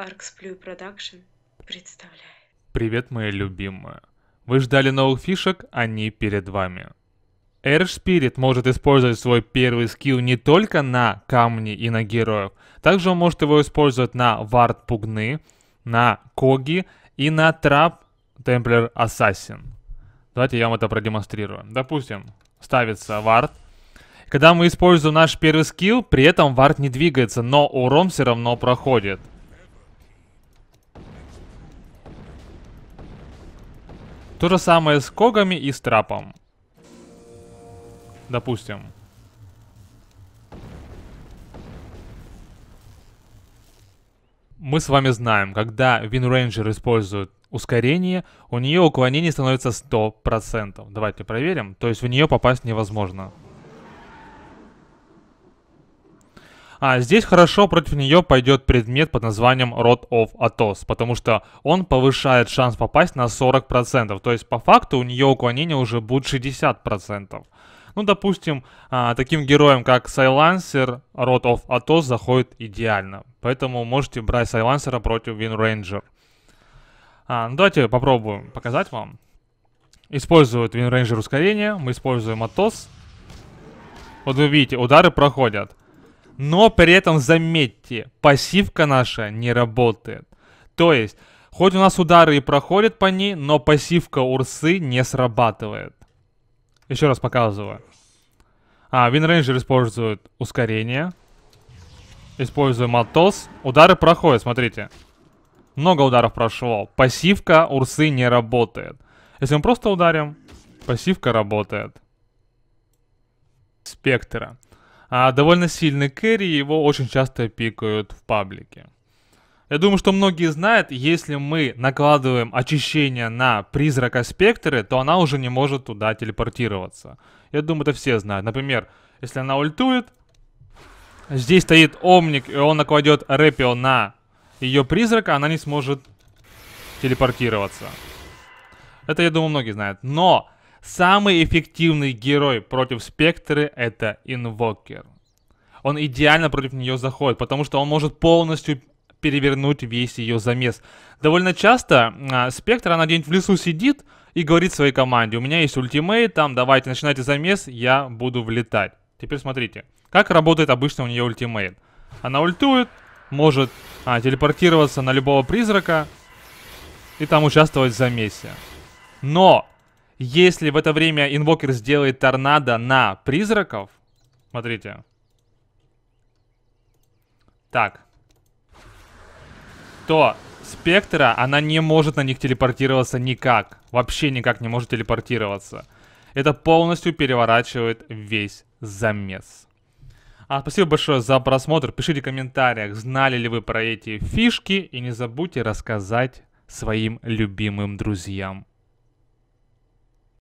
Arksplue Production представляет. Привет, мои любимые. Вы ждали новых фишек, они перед вами. Air Spirit может использовать свой первый скилл не только на камни и на героев, также он может его использовать на вард пугны, на коги и на трап Templar Assassin. Давайте я вам это продемонстрирую. Допустим, ставится вард. Когда мы используем наш первый скилл, при этом вард не двигается, но урон все равно проходит. То же самое с когами и с трапом. Допустим. Мы с вами знаем, когда Windranger использует ускорение, у нее уклонение становится 100%. Давайте проверим. То есть в нее попасть невозможно. А здесь хорошо против нее пойдет предмет под названием Rod of Atos, потому что он повышает шанс попасть на 40%. То есть по факту у нее уклонение уже будет 60%. Ну, допустим, а, таким героем, как Silencer, Rod of Atos заходит идеально. Поэтому можете брать Silencer'а против Windranger. А, ну, давайте попробуем показать вам. Используют Windranger ускорение, мы используем Atos. Вот вы видите, удары проходят. Но при этом заметьте, пассивка наша не работает. То есть, хоть у нас удары и проходят по ней, но пассивка Урсы не срабатывает. Еще раз показываю. А, Windranger использует ускорение. Используем Atos. Удары проходят, смотрите. Много ударов прошло. Пассивка Урсы не работает. Если мы просто ударим, пассивка работает. Спектра. А довольно сильный carry, его очень часто пикают в паблике. Я думаю, что многие знают, если мы накладываем очищение на призрака спектры, то она уже не может туда телепортироваться. Я думаю, это все знают. Например, если она ультует, здесь стоит Омник, и он накладет Репио на ее призрака, она не сможет телепортироваться. Это, я думаю, многие знают. Но Самый эффективный герой против Спектры это Инвокер. Он идеально против нее заходит, потому что он может полностью перевернуть весь ее замес. Довольно часто а, Спектр, она где-нибудь в лесу сидит и говорит своей команде, у меня есть ультимейт, там, давайте, начинайте замес, я буду влетать. Теперь смотрите, как работает обычно у нее ультимейт. Она ультует, может а, телепортироваться на любого призрака и там участвовать в замесе. Но если в это время инвокер сделает торнадо на призраков, смотрите. Так. То спектра, она не может на них телепортироваться никак. Вообще никак не может телепортироваться. Это полностью переворачивает весь замес. А, спасибо большое за просмотр. Пишите в комментариях, знали ли вы про эти фишки. И не забудьте рассказать своим любимым друзьям.